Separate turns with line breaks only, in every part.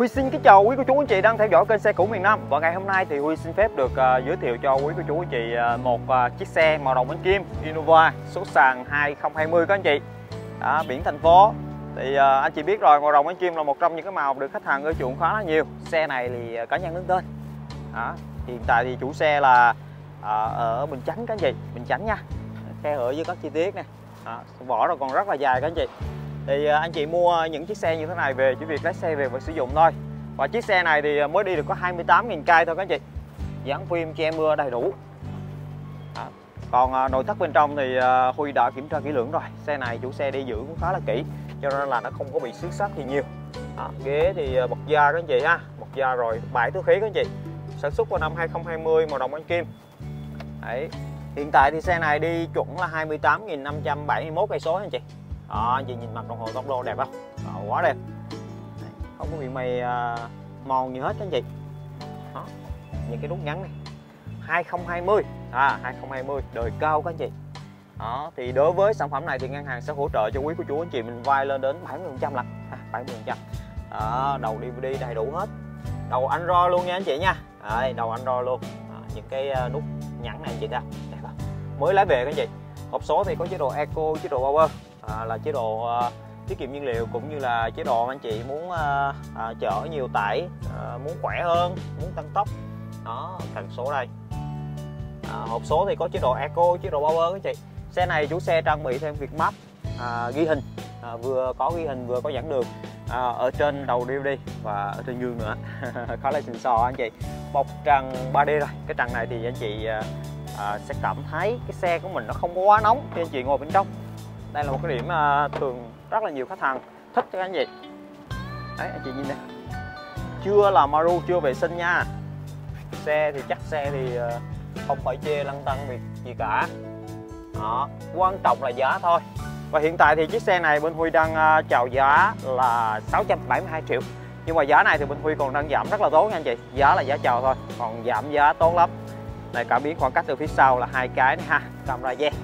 Huy xin kính chào quý cô chú anh chị đang theo dõi kênh xe cũ miền Nam. Và ngày hôm nay thì Huy xin phép được uh, giới thiệu cho quý cô chú anh chị uh, một uh, chiếc xe màu đồng bánh kim Innova số sàn 2020 các anh chị. Đó, Biển thành phố. Thì uh, anh chị biết rồi màu đồng bánh kim là một trong những cái màu được khách hàng ưa chuộng khá là nhiều. Xe này thì cá nhân đứng tên. Đó, Hiện tại thì chủ xe là uh, ở Bình Chánh các anh chị. Bình Chánh nha. Khe hở với các chi tiết nè. Vỏ rồi còn rất là dài các anh chị thì à, anh chị mua những chiếc xe như thế này về chỉ việc lái xe về và sử dụng thôi. Và chiếc xe này thì à, mới đi được có 28.000 cây thôi các anh chị. Dán phim che mưa đầy đủ. À, còn à, nội thất bên trong thì Huy đã kiểm tra kỹ lưỡng rồi. Xe này chủ xe đi giữ cũng khá là kỹ cho nên là nó không có bị xước xát thì nhiều. À, ghế thì bọc da các anh chị ha. Bọc da rồi bãi túi khí các anh chị. Sản xuất vào năm 2020 màu đồng anh kim. Đấy. hiện tại thì xe này đi chuẩn là 28.571 cây số anh chị đó vậy chị nhìn mặt đồng hồ tốc độ đẹp không? Đó, quá đẹp. Không có bị mày uh, mòn gì hết các anh chị. Đó những cái nút ngắn này. 2020 à 2020 đời cao các anh chị. Đó thì đối với sản phẩm này thì ngân hàng sẽ hỗ trợ cho quý cô chú anh chị mình vay lên đến 70 phần trăm lần à, 70 phần trăm. Đầu DVD đầy đủ hết. Đầu Android luôn nha anh chị nha. Đấy, đầu Android luôn. À, những cái à, nút nhẵn này anh chị ta. Đẹp không? Mới lái về các anh chị. Hộp số thì có chế độ Eco chế độ Power à, là chế độ à, tiết kiệm nhiên liệu cũng như là chế độ anh chị muốn à, à, chở nhiều tải à, muốn khỏe hơn muốn tăng tốc. Đó cần số đây. À, hộp số thì có chế độ eco chế độ power các chị. Xe này chủ xe trang bị thêm việc map à, ghi hình. À, vừa có ghi hình vừa có dẫn đường. À, ở trên đầu DVD và ở trên gương nữa. Khá là xịn sò anh chị. Bọc trần 3D rồi. Cái trần này thì anh chị à, à, sẽ cảm thấy cái xe của mình nó không có quá nóng khi anh chị ngồi bên trong đây là một cái điểm à, thường rất là nhiều khách hàng thích cho anh chị. Đấy, anh chị nhìn đây. Chưa là Maru, chưa vệ sinh nha. Xe thì chắc xe thì à, không phải chê lăn tăng việc gì cả. Đó, quan trọng là giá thôi. Và hiện tại thì chiếc xe này bên Huy đang à, chào giá là 672 triệu. Nhưng mà giá này thì bên Huy còn đang giảm rất là tốt nha anh chị. Giá là giá chào thôi, còn giảm giá tốt lắm. Này, cảm biến khoảng cách từ phía sau là hai cái này ha. Camera yeah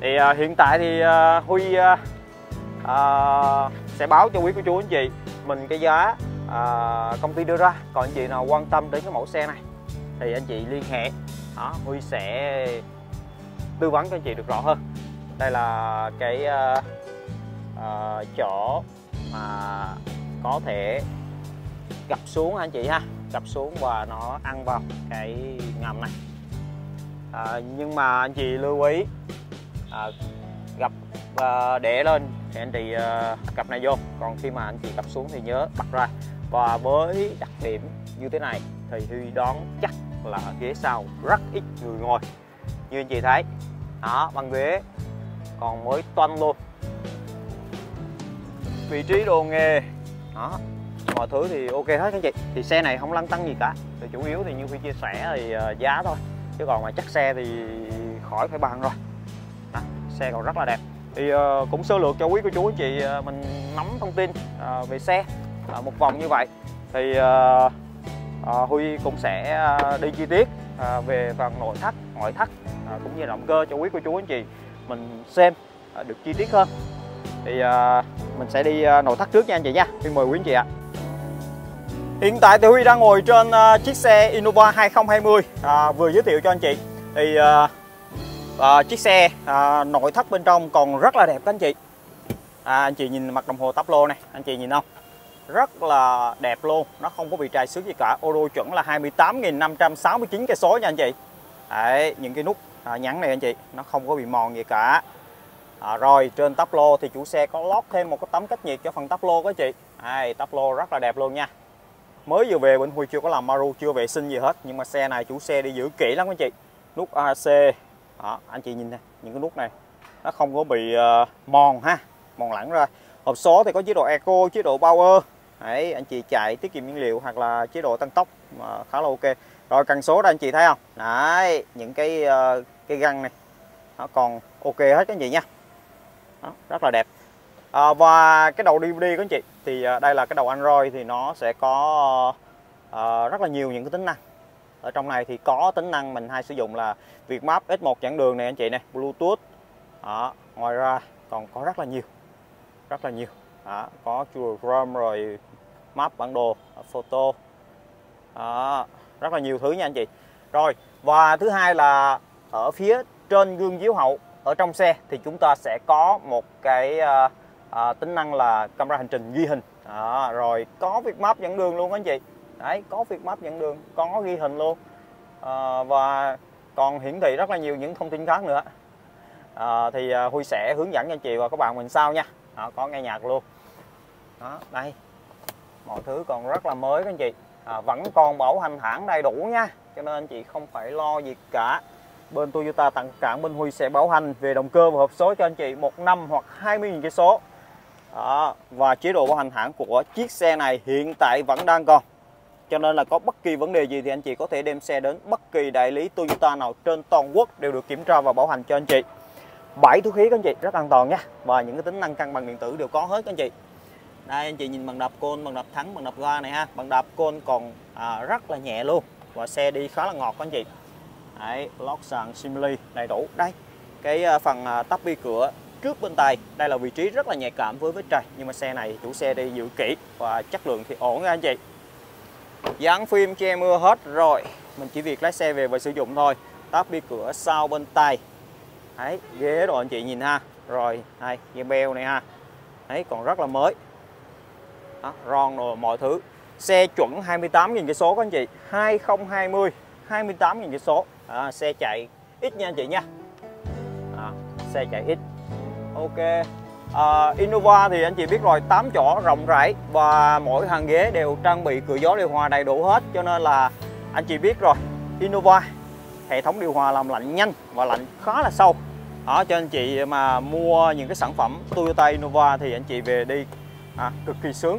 thì à, hiện tại thì à, Huy à, à, sẽ báo cho quý cô chú anh chị mình cái giá à, công ty đưa ra. Còn anh chị nào quan tâm đến cái mẫu xe này thì anh chị liên hệ. Đó, Huy sẽ tư vấn cho anh chị được rõ hơn. Đây là cái à, à, chỗ mà có thể gập xuống anh chị ha. Gập xuống và nó ăn vào cái ngầm này. À, nhưng mà anh chị lưu ý à, gặp à, để lên thì anh chị à, cặp này vô. Còn khi mà anh chị cặp xuống thì nhớ bật ra. Và với đặc điểm như thế này thì Huy đoán chắc là ghế sau rất ít người ngồi. Như anh chị thấy đó băng ghế còn mới toanh luôn. Vị trí đồ nghề đó mọi thứ thì ok hết anh chị. Thì xe này không lăn tăng gì cả. Thì chủ yếu thì như Huy chia sẻ thì à, giá thôi. Chứ còn mà chắc xe thì khỏi phải bàn rồi xe còn rất là đẹp. Thì uh, cũng sơ lược cho quý cô chú anh chị uh, mình nắm thông tin uh, về xe uh, một vòng như vậy. Thì uh, uh, Huy cũng sẽ uh, đi chi tiết uh, về phần nội thất ngoại thất uh, cũng như động cơ cho quý cô chú anh chị mình xem uh, được chi tiết hơn. Thì uh, mình sẽ đi uh, nội thất trước nha anh chị nha. Xin mời quý anh chị ạ. Hiện tại thì Huy đang ngồi trên uh, chiếc xe Innova 2020 uh, vừa giới thiệu cho anh chị. Thì uh, à, chiếc xe à, nội thất bên trong còn rất là đẹp các anh chị. À, anh chị nhìn mặt đồng hồ tắp lô này anh chị nhìn không? Rất là đẹp luôn nó không có bị trài xước gì cả. Ô chuẩn là 28.569 cây số nha anh chị. Đấy, những cái nút à, nhắn này anh chị nó không có bị mòn gì cả. À, rồi trên tắp lô thì chủ xe có lót thêm một cái tấm cách nhiệt cho phần tắp lô các chị. Đấy, tắp lô rất là đẹp luôn nha. Mới vừa về bên Huy chưa có làm Maru chưa vệ sinh gì hết nhưng mà xe này chủ xe đi giữ kỹ lắm anh chị. Nút AC đó, anh chị nhìn này những cái nút này nó không có bị uh, mòn ha mòn lẳng ra hộp số thì có chế độ eco chế độ power. Đấy, anh chị chạy tiết kiệm nhiên liệu hoặc là chế độ tăng tốc mà khá là ok. Rồi cần số đây anh chị thấy không? Đấy những cái uh, cái găng này nó còn ok hết các anh chị nha. Đó, rất là đẹp. À, và cái đầu DVD của anh chị thì uh, đây là cái đầu Android thì nó sẽ có uh, rất là nhiều những cái tính năng ở trong này thì có tính năng mình hay sử dụng là Vietmap S1 chặng đường này anh chị này Bluetooth đó. ngoài ra còn có rất là nhiều rất là nhiều đó. có Google Chrome rồi map bản đồ photo đó, rất là nhiều thứ nha anh chị rồi và thứ hai là ở phía trên gương chiếu hậu ở trong xe thì chúng ta sẽ có một cái à, à, tính năng là camera hành trình ghi hình đó, rồi có việc map dẫn đường luôn anh chị đấy có việc map dẫn đường có ghi hình luôn. À, và còn hiển thị rất là nhiều những thông tin khác nữa. À, thì ờ, Huy sẽ hướng dẫn cho anh chị và các bạn mình sau nha. À, có nghe nhạc luôn. Đó đây. Mọi thứ còn rất là mới các anh chị. À, vẫn còn bảo hành hãng đầy đủ nha. Cho nên anh chị không phải lo gì cả. Bên Toyota tặng cảng bên Huy sẽ bảo hành về động cơ và hộp số cho anh chị một năm hoặc 20.000 cây số. Đó. và chế độ bảo hành hãng của chiếc xe này hiện tại vẫn đang còn cho nên là có bất kỳ vấn đề gì thì anh chị có thể đem xe đến bất kỳ đại lý Toyota nào trên toàn quốc đều được kiểm tra và bảo hành cho anh chị. Bảy túi khí các anh chị rất an toàn nha. Và những cái tính năng cân bằng điện tử đều có hết các anh chị. Đây anh chị nhìn bằng đạp côn bằng đạp thắng bằng đạp ga này ha. Bằng đạp côn còn à, rất là nhẹ luôn. Và xe đi khá là ngọt các anh chị. Đấy, lót sàn simili đầy đủ. Đây cái à, phần à, tắp bi cửa trước bên tay. Đây là vị trí rất là nhạy cảm với vết trầy nhưng mà xe này chủ xe đi giữ kỹ và chất lượng thì ổn nha anh chị dán phim che mưa hết rồi. Mình chỉ việc lái xe về và sử dụng thôi. Tắp bi cửa sau bên tay. Đấy ghế rồi anh chị nhìn ha. Rồi đây dây beo này ha. Đấy còn rất là mới. Đó, ron rồi mọi thứ. Xe chuẩn 28.000 cây số các anh chị. 2020 28.000 cây số. À, xe chạy ít nha anh chị nha. À, xe chạy ít. Ok à, Innova thì anh chị biết rồi 8 chỗ rộng rãi và mỗi hàng ghế đều trang bị cửa gió điều hòa đầy đủ hết cho nên là anh chị biết rồi Innova hệ thống điều hòa làm lạnh nhanh và lạnh khá là sâu. Đó cho anh chị mà mua những cái sản phẩm Toyota Innova thì anh chị về đi à, cực kỳ sướng.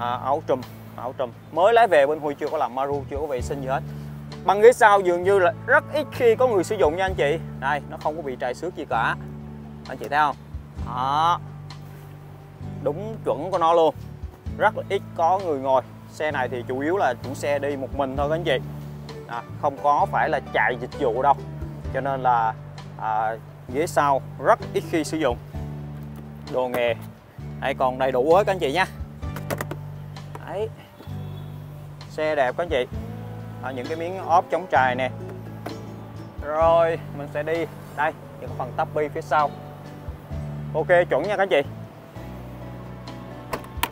À, áo trùm áo trùm. Mới lái về bên Huy chưa có làm maru chưa có vệ sinh gì hết. Băng ghế sau dường như là rất ít khi có người sử dụng nha anh chị. Đây nó không có bị trầy xước gì cả. Anh chị thấy không? Đó. Đúng chuẩn của nó luôn. Rất là ít có người ngồi. Xe này thì chủ yếu là chủ xe đi một mình thôi các anh chị. À, không có phải là chạy dịch vụ đâu. Cho nên là à, ghế sau rất ít khi sử dụng. Đồ nghề đây còn đầy đủ hết các anh chị nha. Đấy. Xe đẹp các anh chị. À, những cái miếng ốp chống trài nè. Rồi mình sẽ đi. Đây những phần tắp bi phía sau ok chuẩn nha các anh chị.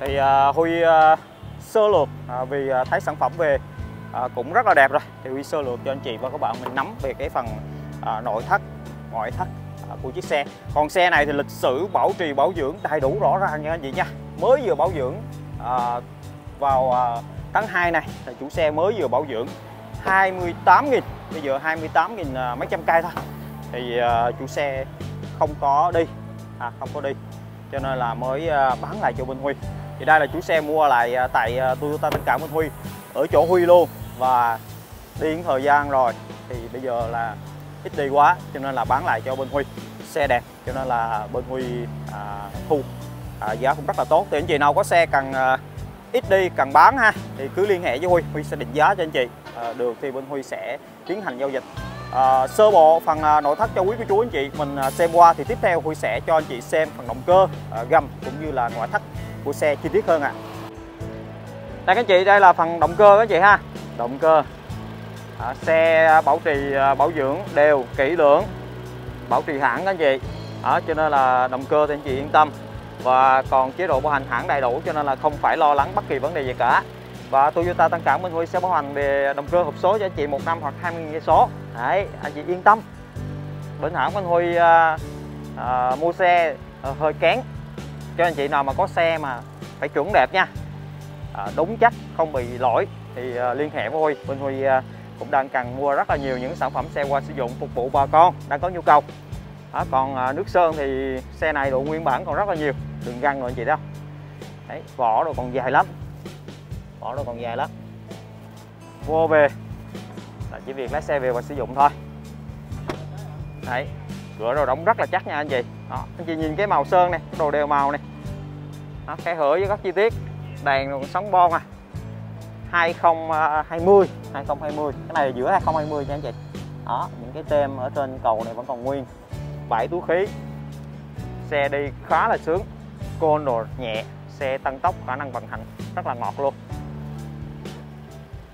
Thì à, huy à, sơ lược à, vì à, thấy sản phẩm về à, cũng rất là đẹp rồi. Thì huy sơ lược cho anh chị và các bạn mình nắm về cái phần à, nội thất ngoại thất à, của chiếc xe. Còn xe này thì lịch sử bảo trì bảo dưỡng đầy đủ rõ ràng nha anh chị nha. Mới vừa bảo dưỡng à, vào à, tháng 2 này là chủ xe mới vừa bảo dưỡng 28.000 bây giờ 28.000 à, mấy trăm cây thôi. Thì uh, chủ xe không có đi à, không có đi. Cho nên là mới à, bán lại cho bên Huy. Thì đây là chủ xe mua lại à, tại à, Toyota Tân Cảng bên Huy ở chỗ Huy luôn. Và đi thời gian rồi thì bây giờ là ít đi quá cho nên là bán lại cho bên Huy. Xe đẹp cho nên là bên Huy à, thu. À, giá cũng rất là tốt. Thì anh chị nào có xe cần à, ít đi cần bán ha thì cứ liên hệ với Huy. Huy sẽ định giá cho anh chị. À, được thì bên Huy sẽ tiến hành giao dịch à, sơ bộ phần à, nội thất cho quý cô chú anh chị mình à, xem qua thì tiếp theo Huy sẽ cho anh chị xem phần động cơ à, gầm cũng như là ngoại thất của xe chi tiết hơn ạ. À. đây các anh chị đây là phần động cơ các anh chị ha. Động cơ. À, xe bảo trì à, bảo dưỡng đều kỹ lưỡng bảo trì hãng các anh chị. À, cho nên là động cơ thì anh chị yên tâm. Và còn chế độ bảo hành hãng đầy đủ cho nên là không phải lo lắng bất kỳ vấn đề gì cả. Và Toyota Tân Cảng Minh Huy sẽ bảo hành về động cơ hộp số cho anh chị một năm hoặc 20 cây số đấy anh chị yên tâm. Bên hãng anh Huy à, à, mua xe à, hơi kén. Cho anh chị nào mà có xe mà phải chuẩn đẹp nha. À, đúng chắc không bị lỗi thì à, liên hệ với Huy. Bên Huy à, cũng đang cần mua rất là nhiều những sản phẩm xe qua sử dụng phục vụ bà con đang có nhu cầu. Đó, còn à, nước sơn thì xe này độ nguyên bản còn rất là nhiều. Đường găng rồi anh chị đó đấy vỏ rồi còn dài lắm. Vỏ rồi còn dài lắm. Vô về là chỉ việc lái xe về và sử dụng thôi. Đấy, cửa rồi đóng rất là chắc nha anh chị. Đó, anh chị nhìn cái màu sơn này, cái đồ đều màu này. Nó khe hở với các chi tiết. Đèn sóng bon à. 2020 2020 cái này giữa 2020 nha anh chị. Đó, những cái tem ở trên cầu này vẫn còn nguyên. Bảy túi khí. Xe đi khá là sướng. Côn đồ nhẹ, xe tăng tốc, khả năng vận hành rất là ngọt luôn.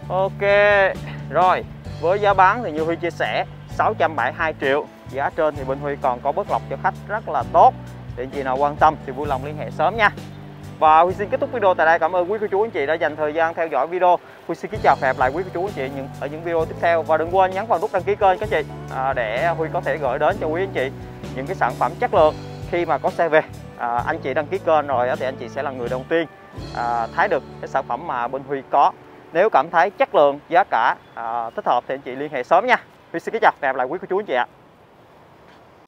Ok, rồi với giá bán thì như Huy chia sẻ 672 triệu. Giá trên thì bên Huy còn có bớt lọc cho khách rất là tốt. Thì anh chị nào quan tâm thì vui lòng liên hệ sớm nha. Và Huy xin kết thúc video tại đây. Cảm ơn quý cô chú anh chị đã dành thời gian theo dõi video. Huy xin kính chào và hẹn lại quý cô chú anh chị những ở những video tiếp theo. Và đừng quên nhấn vào nút đăng ký kênh các chị à, để Huy có thể gửi đến cho quý anh chị những cái sản phẩm chất lượng. Khi mà có xe về à, anh chị đăng ký kênh rồi thì anh chị sẽ là người đầu tiên à, thấy được cái sản phẩm mà bên Huy có nếu cảm thấy chất lượng giá cả à, thích hợp thì anh chị liên hệ sớm nha. Huy xin kính chào và hẹn lại quý cô chú anh chị ạ.